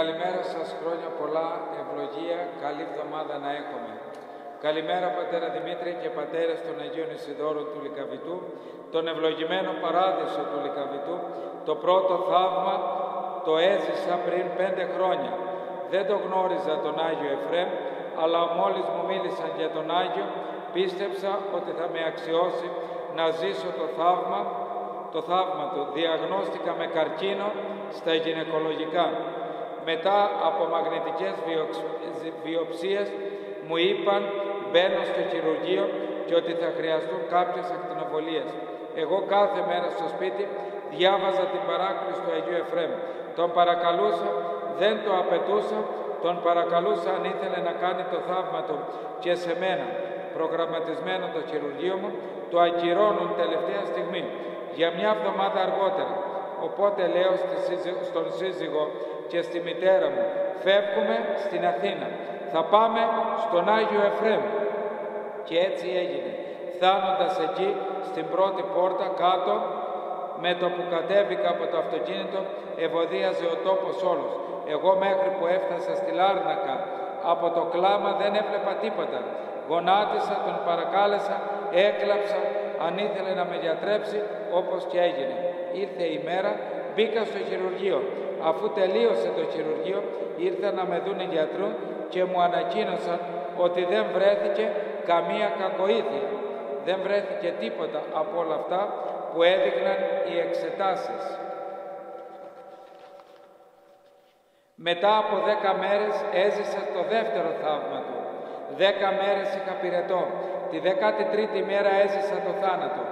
Καλημέρα σας, χρόνια πολλά, ευλογία, καλή εβδομάδα να έχουμε. Καλημέρα Πατέρα Δημήτρη και Πατέρες των Αγίων Ισιδόρων του Λικαβητού, τον ευλογημένο παράδεισο του Λικαβητού, το πρώτο θαύμα το έζησα πριν πέντε χρόνια. Δεν το γνώριζα τον Άγιο Εφρέμ, αλλά μόλις μου μίλησαν για τον Άγιο, πίστεψα ότι θα με αξιώσει να ζήσω το θαύμα, το θαύμα του. Διαγνώστηκα με καρκίνο στα γυναικολογικά. Μετά από μαγνητικές βιοψίες μου είπαν μπαίνω στο χειρουργείο και ότι θα χρειαστούν κάποιες ακτινοβολίες. Εγώ κάθε μέρα στο σπίτι διάβαζα την παράκληση του Αγίου Εφρέμ. Τον παρακαλούσα, δεν το απαιτούσα, τον παρακαλούσα αν ήθελε να κάνει το θαύμα του και σε μένα προγραμματισμένο το χειρουργείο μου, το ακυρώνουν τελευταία στιγμή, για μια εβδομάδα αργότερα. Οπότε λέω στον σύζυγο και στη μητέρα μου, φεύγουμε στην Αθήνα, θα πάμε στον Άγιο Εφρέμ. Και έτσι έγινε. Φτάνοντας εκεί, στην πρώτη πόρτα κάτω, με το που κατέβηκα από το αυτοκίνητο, ευωδίαζε ο τόπος όλος. Εγώ μέχρι που έφτασα στη Λάρνακα, από το κλάμα δεν έβλεπα τίποτα. Γονάτισα, τον παρακάλεσα, έκλαψα, αν ήθελε να με διατρέψει, όπως και έγινε. Ήρθε η μέρα, μπήκα στο χειρουργείο. Αφού τελείωσε το χειρουργείο, ήρθα να με δουν οι γιατρού και μου ανακοίνωσαν ότι δεν βρέθηκε καμία κακοήθεια. Δεν βρέθηκε τίποτα από όλα αυτά που έδειχναν οι εξετάσεις. Μετά από δέκα μέρες έζησα το δεύτερο θαύμα του. Δέκα μέρες είχα πυρετό. Τη δεκάτη τρίτη μέρα έζησα το θάνατο.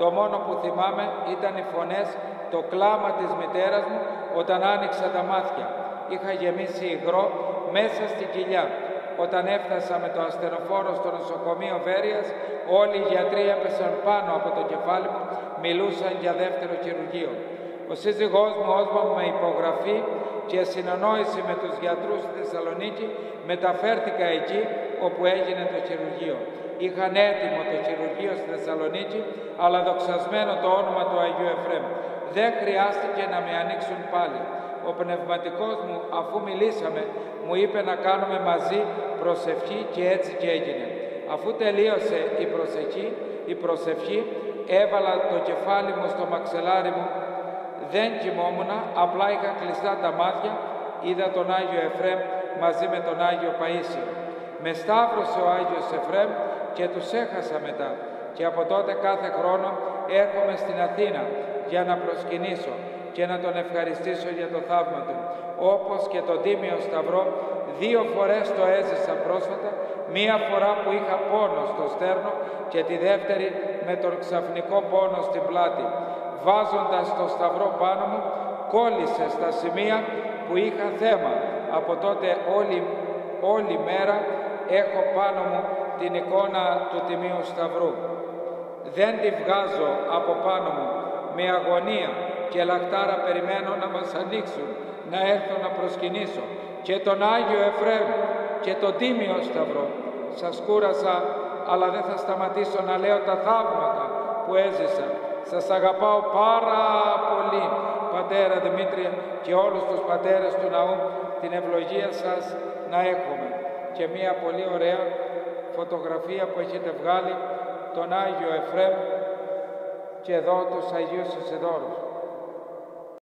Το μόνο που θυμάμαι ήταν οι φωνές, το κλάμα της μητέρας μου όταν άνοιξα τα μάτια. Είχα γεμίσει υγρό μέσα στην κοιλιά. Όταν έφτασα με το ασθενοφόρο στο νοσοκομείο Βέρειας, όλοι οι γιατροί έπεσαν πάνω από το κεφάλι μου, μιλούσαν για δεύτερο χειρουργείο. Ο σύζυγός μου Όσμα με υπογραφή και συνεννόηση με τους γιατρούς στη Θεσσαλονίκη μεταφέρθηκα εκεί όπου έγινε το χειρουργείο. Είχαν έτοιμο το χειρουργείο στη Θεσσαλονίκη, αλλά δοξασμένο το όνομα του Αγίου Εφρέμ. Δεν χρειάστηκε να με ανοίξουν πάλι. Ο πνευματικός μου, αφού μιλήσαμε, μου είπε να κάνουμε μαζί προσευχή και έτσι και έγινε. Αφού τελείωσε η προσευχή, η προσευχή έβαλα το κεφάλι μου στο μαξελάρι μου δεν κοιμόμουν, απλά είχα κλειστά τα μάτια, είδα τον Άγιο Εφρέμ μαζί με τον Άγιο Παΐσιο. Με σταύρωσε ο Άγιος Εφρέμ και τους έχασα μετά και από τότε κάθε χρόνο έρχομαι στην Αθήνα για να προσκυνήσω και να τον ευχαριστήσω για το θαύμα του. Όπως και τον Τίμιο Σταυρό, δύο φορές το έζησα πρόσφατα, μία φορά που είχα πόνο στο στέρνο και τη δεύτερη με τον ξαφνικό πόνο στην πλάτη βάζοντας το σταυρό πάνω μου, κόλλησε στα σημεία που είχα θέμα. Από τότε όλη, όλη μέρα έχω πάνω μου την εικόνα του Τιμίου Σταυρού. Δεν τη βγάζω από πάνω μου με αγωνία και λακτάρα περιμένω να μας ανοίξουν, να έρθω να προσκυνήσω και τον Άγιο Εφραίμ και τον Τίμιο Σταυρό. Σας κούρασα, αλλά δεν θα σταματήσω να λέω τα θαύματα που έζησα σας αγαπάω πάρα πολύ, Πατέρα Δημήτρια και όλους τους πατέρες του ναού, την ευλογία σας να έχουμε. Και μία πολύ ωραία φωτογραφία που έχετε βγάλει τον Άγιο Εφρέμ και εδώ τους Αγίους Ισιδόρους.